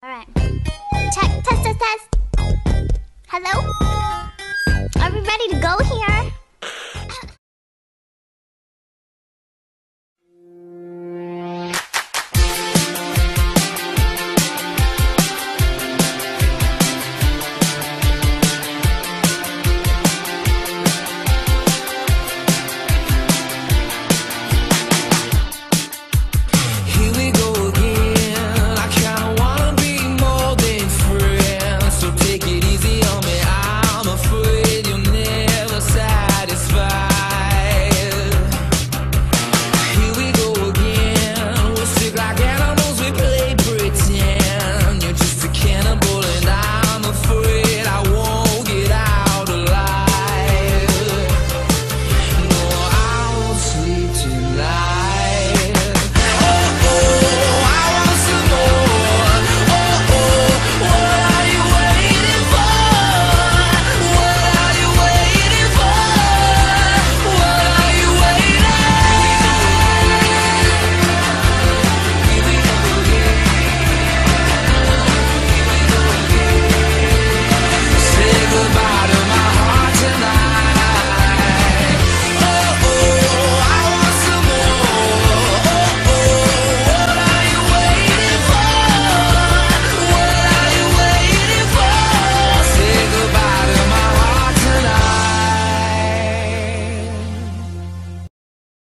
Alright. Check, test, test, test. Hello? Are we ready to go?